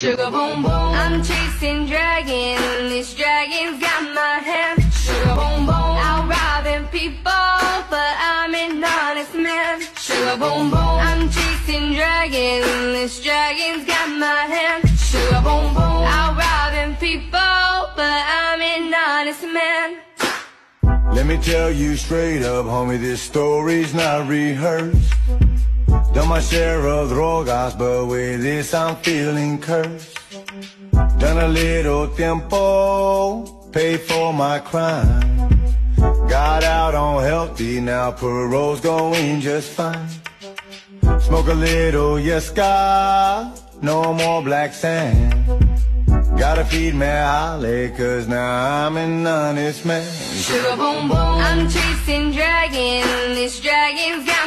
Sugar boom boom, I'm chasing dragons. This dragon's got my hand. Sugar boom boom, I'm robbing people, but I'm an honest man. Sugar boom boom, I'm chasing dragons. This dragon's got my hand. Sugar boom boom, I'm robbing people, but I'm an honest man. Let me tell you straight up, homie, this story's not rehearsed. Done my share of drogas, but with this I'm feeling cursed. Done a little tempo, paid for my crime. Got out on healthy, now parole's going just fine. Smoke a little yesca, no more black sand. Gotta feed me holly, cause now I'm an honest man. Sugar boom boom, I'm chasing dragons. This dragon's got